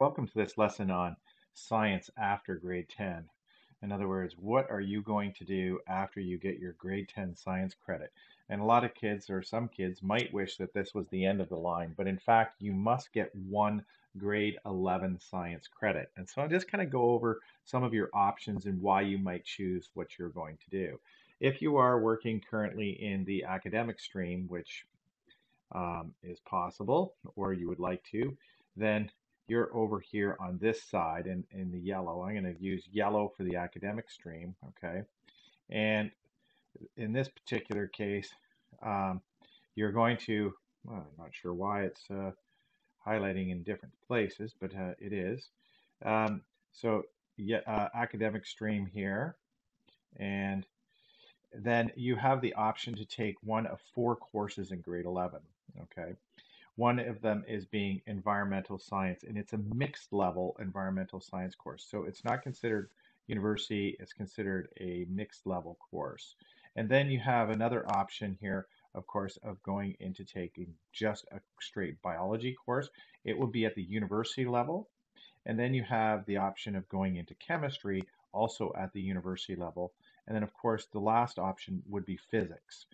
Welcome to this lesson on science after grade 10. In other words, what are you going to do after you get your grade 10 science credit? And a lot of kids, or some kids, might wish that this was the end of the line, but in fact, you must get one grade 11 science credit. And so I'll just kind of go over some of your options and why you might choose what you're going to do. If you are working currently in the academic stream, which um, is possible, or you would like to, then you're over here on this side in, in the yellow. I'm going to use yellow for the academic stream, okay? And in this particular case, um, you're going to, well, I'm not sure why it's uh, highlighting in different places, but uh, it is. Um, so yeah, uh, academic stream here, and then you have the option to take one of four courses in grade 11, okay? One of them is being environmental science, and it's a mixed level environmental science course. So it's not considered university, it's considered a mixed level course. And then you have another option here, of course, of going into taking just a straight biology course. It would be at the university level. And then you have the option of going into chemistry, also at the university level. And then, of course, the last option would be physics.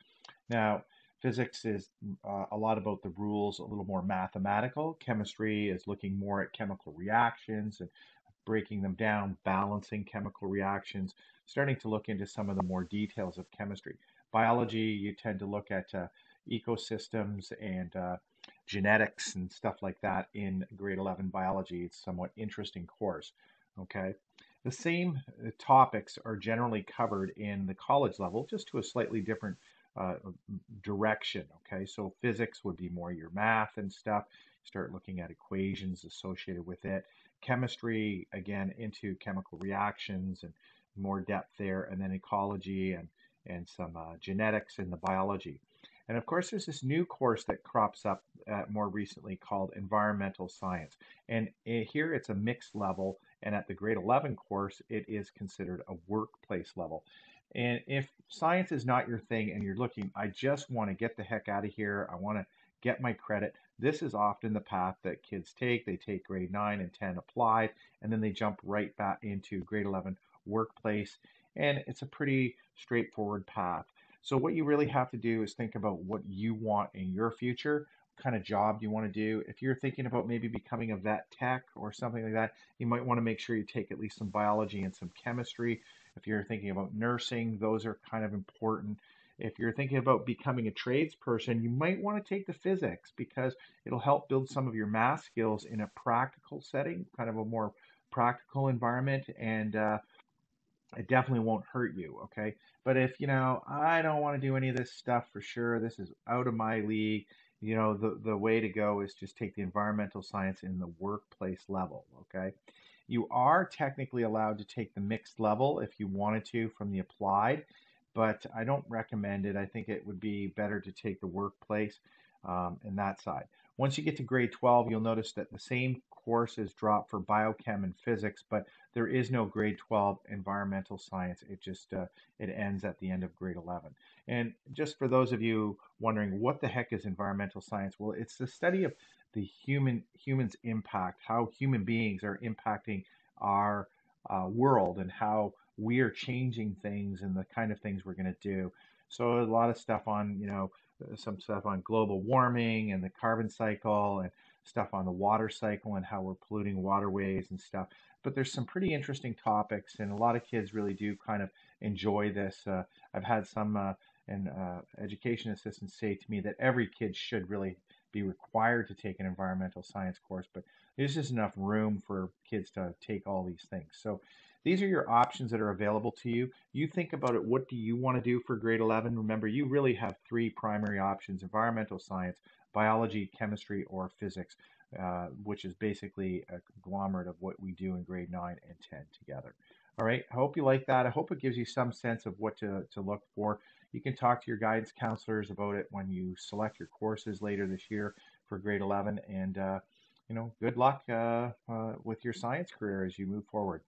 Now, Physics is uh, a lot about the rules, a little more mathematical. Chemistry is looking more at chemical reactions and breaking them down, balancing chemical reactions, starting to look into some of the more details of chemistry. Biology, you tend to look at uh, ecosystems and uh, genetics and stuff like that in grade 11 biology. It's a somewhat interesting course. Okay. The same uh, topics are generally covered in the college level, just to a slightly different uh, direction. Okay, so physics would be more your math and stuff. Start looking at equations associated with it. Chemistry, again, into chemical reactions and more depth there, and then ecology and, and some uh, genetics in the biology. And of course, there's this new course that crops up uh, more recently called Environmental Science. And eh, here it's a mixed level, and at the grade 11 course, it is considered a workplace level. And if science is not your thing and you're looking, I just want to get the heck out of here, I want to get my credit, this is often the path that kids take. They take grade 9 and 10 applied, and then they jump right back into grade 11 workplace. And it's a pretty straightforward path. So, what you really have to do is think about what you want in your future, kind of job you want to do. If you're thinking about maybe becoming a vet tech or something like that, you might want to make sure you take at least some biology and some chemistry if you're thinking about nursing, those are kind of important. If you're thinking about becoming a tradesperson, you might want to take the physics because it'll help build some of your math skills in a practical setting, kind of a more practical environment, and uh, it definitely won't hurt you. Okay, but if you know I don't want to do any of this stuff for sure, this is out of my league. You know the the way to go is just take the environmental science in the workplace level. Okay, you are technically allowed to take the mixed level if you wanted to from the applied, but I don't recommend it. I think it would be better to take the workplace um, and that side. Once you get to grade 12, you'll notice that the same courses drop for biochem and physics, but there is no grade 12 environmental science. It just uh, it ends at the end of grade 11. And just for those of you wondering what the heck is environmental science, well, it's the study of the human humans impact, how human beings are impacting our uh, world, and how we are changing things and the kind of things we're going to do. So a lot of stuff on you know some stuff on global warming and the carbon cycle and stuff on the water cycle and how we're polluting waterways and stuff. But there's some pretty interesting topics, and a lot of kids really do kind of enjoy this. Uh, I've had some uh, and uh, education assistants say to me that every kid should really be required to take an environmental science course, but there's just enough room for kids to take all these things. So these are your options that are available to you. You think about it. What do you want to do for grade 11? Remember, you really have three primary options, environmental science, biology, chemistry, or physics, uh, which is basically a conglomerate of what we do in grade 9 and 10 together. All right, I hope you like that. I hope it gives you some sense of what to, to look for. You can talk to your guidance counselors about it when you select your courses later this year for grade 11. And, uh, you know, good luck uh, uh, with your science career as you move forward.